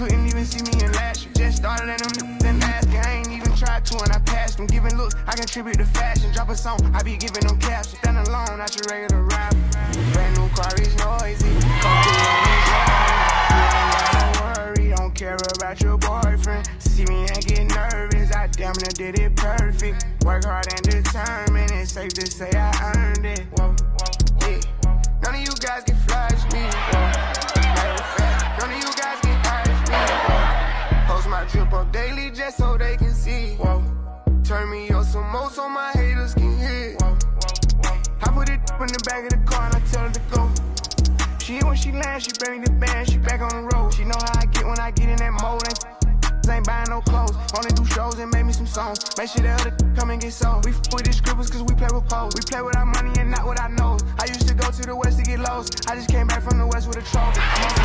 couldn't even see me in last year. Just started and them then asking. I ain't even tried to and I passed them. Giving looks, I contribute to fashion. Drop a song, I be giving them captions. Stand alone, not your regular rapper. Brand new car is noisy. Come worry, don't care about your boyfriend. See me and get nervous, I damn near did it perfect. Work hard and determined, it's safe to say I earned it. Whoa, Whoa. Drip up daily just so they can see. Whoa. Turn me up some more so my haters can hear. Whoa. I put it in the back of the car and I tell her to go. She when she lands, she bring me the band, she back on the road. She know how I get when I get in that mode. Ain't, buying no clothes, only do shows and make me some songs. Make sure the other come and get sold. We f with the scribbles cause we play with pose. We play with our money and not what I know. I used to go to the west to get lost. I just came back from the west with a trophy.